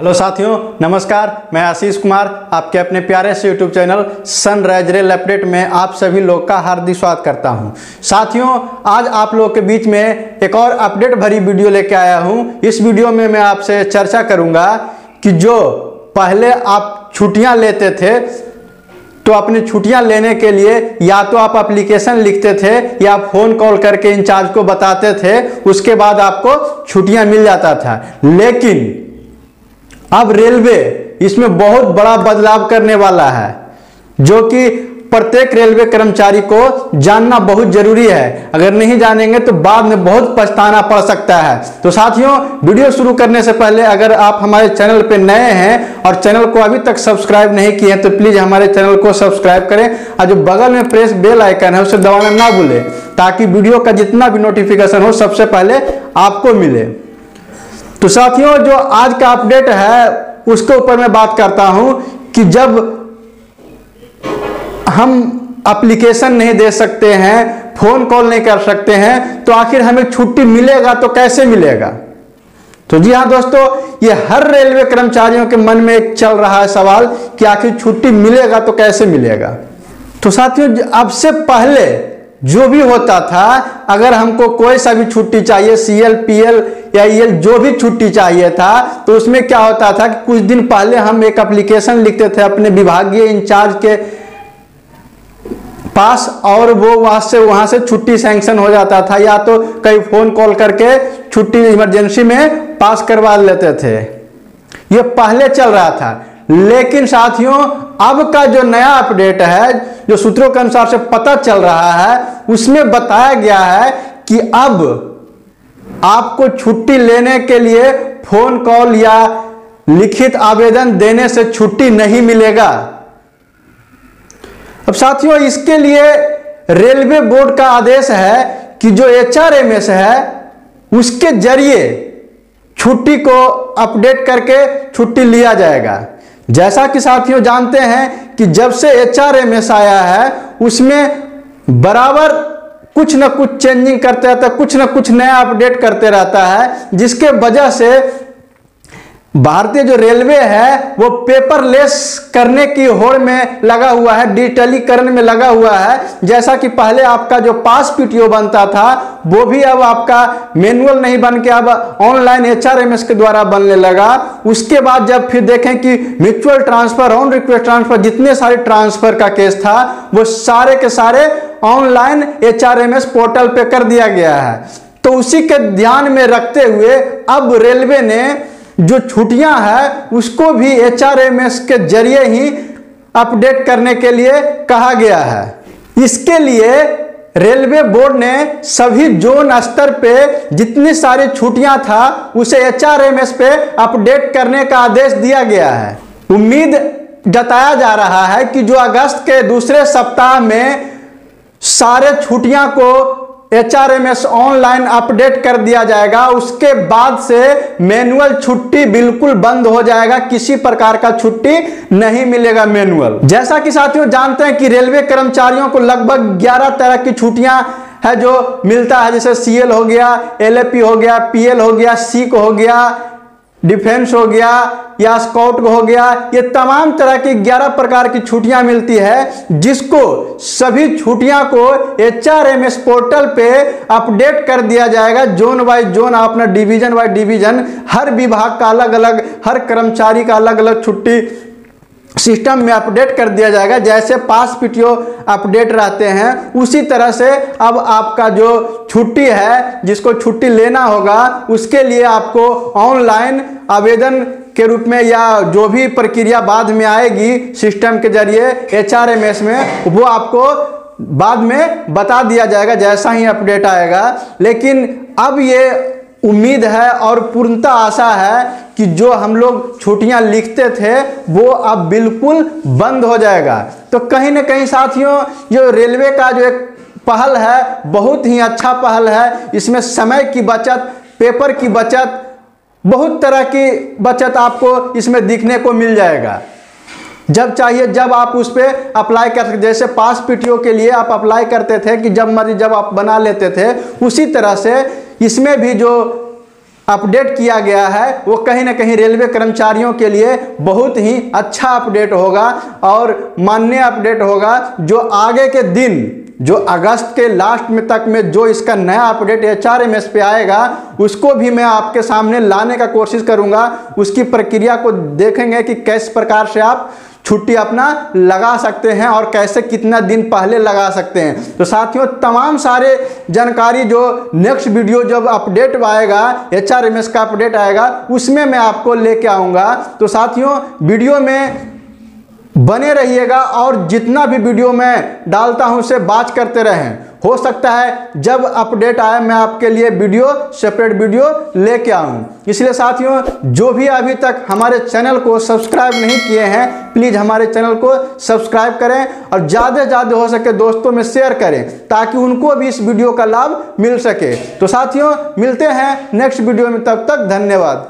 Hello साथियों, नमस्कार, मैं आशीष कुमार, आपके अपने प्यारे से YouTube channel sunrise rail update में आप सभी लोग का हार्दिक स्वागत करता हूँ। साथियों, आज आप लोग के बीच में एक और अपडेट भरी वीडियो लेके आया हूँ। इस वीडियो में मैं आपसे चर्चा करूँगा कि जो पहले आप छुट्टियाँ लेते थे तो अपनी छुट्टियाँ लेने के लिए या तो आप एप्लीकेशन लिखते थे या फ़ोन कॉल करके इंचार्ज को बताते थे, उसके बाद आपको छुट्टियाँ मिल जाता था। लेकिन अब रेलवे इसमें बहुत बड़ा बदलाव करने वाला है, जो कि प्रत्येक रेलवे कर्मचारी को जानना बहुत ज़रूरी है। अगर नहीं जानेंगे तो बाद में बहुत पछताना पड़ सकता है। तो साथियों, वीडियो शुरू करने से पहले अगर आप हमारे चैनल पर नए हैं और चैनल को अभी तक सब्सक्राइब नहीं किए हैं तो प्लीज़ हमारे चैनल को सब्सक्राइब करें और जो बगल में प्रेस बेल आइकन है, उसे दबाना ना भूलें, ताकि वीडियो का जितना भी नोटिफिकेशन हो, सबसे पहले आपको मिले। तो साथियों, जो आज का अपडेट है, उसके ऊपर मैं बात करता हूँ कि जब हम एप्लीकेशन नहीं दे सकते हैं फ़ोन कॉल नहीं कर सकते हैं तो आखिर हमें छुट्टी मिलेगा तो कैसे मिलेगा? तो जी हाँ दोस्तों, ये हर रेलवे कर्मचारियों के मन में एक चल रहा है सवाल कि आखिर छुट्टी मिलेगा तो कैसे मिलेगा? तो साथियों, अब से पहले जो भी होता था, अगर हमको कोई सा भी छुट्टी चाहिए सी एल पी एल या ई एल जो भी छुट्टी चाहिए था तो उसमें क्या होता था कि कुछ दिन पहले हम एक एप्लीकेशन लिखते थे अपने विभागीय इंचार्ज के पास, और वो वहाँ से वहाँ से छुट्टी सैंक्शन हो जाता था, या तो कई फ़ोन कॉल करके छुट्टी इमरजेंसी में पास करवा लेते थे। ये पहले चल रहा था। लेकिन साथियों अब का जो नया अपडेट है, जो सूत्रों के अनुसार से पता चल रहा है, उसमें बताया गया है कि अब आपको छुट्टी लेने के लिए फ़ोन कॉल या लिखित आवेदन देने से छुट्टी नहीं मिलेगा। अब साथियों, इसके लिए रेलवे बोर्ड का आदेश है कि जो एच आर है, उसके ज़रिए छुट्टी को अपडेट करके छुट्टी लिया जाएगा। जैसा कि साथियों जानते हैं कि जब से एच आर एम एस आया है, उसमें बराबर कुछ ना कुछ चेंजिंग करते रहता है, कुछ ना कुछ नया अपडेट करते रहता है, जिसके वजह से भारतीय जो रेलवे है, वो पेपरलेस करने की होड़ में लगा हुआ है डिजिटलीकरण में लगा हुआ है। जैसा कि पहले आपका जो पास पीटीओ बनता था, वो भी अब आपका मैनुअल नहीं बन के अब ऑनलाइन एचआरएमएस के द्वारा बनने लगा। उसके बाद जब फिर देखें कि mutual transfer on request transfer, जितने सारे ट्रांसफ़र का केस था, वो सारे के सारे ऑनलाइन एचआरएमएस पोर्टल पे कर दिया गया है। तो उसी के ध्यान में रखते हुए अब रेलवे ने जो छुट्टियाँ हैं, उसको भी एचआरएमएस के ज़रिए ही अपडेट करने के लिए कहा गया है। इसके लिए रेलवे बोर्ड ने सभी जोन स्तर पे जितनी सारी छुट्टियाँ था, उसे एचआरएमएस पे अपडेट करने का आदेश दिया गया है। उम्मीद जताया जा रहा है कि जो अगस्त के दूसरे सप्ताह में सारे छुट्टियाँ को H R M S online update कर दिया जाएगा। उसके बाद से मैनुअल छुट्टी बिल्कुल बंद हो जाएगा। किसी प्रकार का छुट्टी नहीं मिलेगा मैनुअल जैसा कि साथियों जानते हैं कि रेलवे कर्मचारियों को लगभग 11 तरह की छुट्टियाँ है जो मिलता है। जैसे सीएल हो गया एलएपी हो गया पीएल हो गया सीक हो गया डिफेंस हो गया या स्काउट हो गया, ये तमाम तरह की 11 प्रकार की छुट्टियाँ मिलती है, जिसको सभी छुट्टियाँ को H R M S portal पे अपडेट कर दिया जाएगा। जोन बाय जोन अपना डिवीज़न बाय डिवीज़न, हर विभाग का अलग अलग हर कर्मचारी का अलग अलग छुट्टी सिस्टम में अपडेट कर दिया जाएगा। जैसे पास पीटीओ अपडेट रहते हैं, उसी तरह से अब आपका जो छुट्टी है, जिसको छुट्टी लेना होगा, उसके लिए आपको ऑनलाइन आवेदन के रूप में या जो भी प्रक्रिया बाद में आएगी सिस्टम के ज़रिए, एचआरएमएस में, वो आपको बाद में बता दिया जाएगा, जैसा ही अपडेट आएगा। लेकिन अब ये उम्मीद है और पूर्णता आशा है कि जो हम लोग छुट्टियाँ लिखते थे, वो अब बिल्कुल बंद हो जाएगा। तो कहीं ना कहीं साथियों जो रेलवे का जो एक पहल है, बहुत ही अच्छा पहल है। इसमें समय की बचत, पेपर की बचत, बहुत तरह की बचत आपको इसमें दिखने को मिल जाएगा। जब चाहिए, जब आप उस पर अप्लाई कर जैसे पास पीटीओ के लिए आप अप्लाई करते थे कि जब मर्ज़ी जब आप बना लेते थे, उसी तरह से इसमें भी जो अपडेट किया गया है, वो कहीं ना कहीं रेलवे कर्मचारियों के लिए बहुत ही अच्छा अपडेट होगा और मान्य अपडेट होगा। जो आगे के दिन, जो अगस्त के लास्ट में तक में जो इसका नया update H R M S पे आएगा, उसको भी मैं आपके सामने लाने का कोशिश करूँगा। उसकी प्रक्रिया को देखेंगे कि किस प्रकार से आप छुट्टी अपना लगा सकते हैं और कैसे कितना दिन पहले लगा सकते हैं। तो साथियों, तमाम सारे जानकारी जो नेक्स्ट वीडियो जब अपडेट आएगा एच आर एम एस का अपडेट आएगा, उसमें मैं आपको लेके आऊँगा। तो साथियों वीडियो में बने रहिएगा और जितना भी वीडियो मैं डालता हूँ उसे बात करते रहें। हो सकता है जब अपडेट आए, मैं आपके लिए वीडियो सेपरेट वीडियो लेके आऊँ। इसलिए साथियों, जो भी अभी तक हमारे चैनल को सब्सक्राइब नहीं किए हैं प्लीज़ हमारे चैनल को सब्सक्राइब करें और ज़्यादा से ज़्यादा हो सके दोस्तों में शेयर करें, ताकि उनको भी इस वीडियो का लाभ मिल सके। तो साथियों, मिलते हैं नेक्स्ट वीडियो में, तब तक धन्यवाद।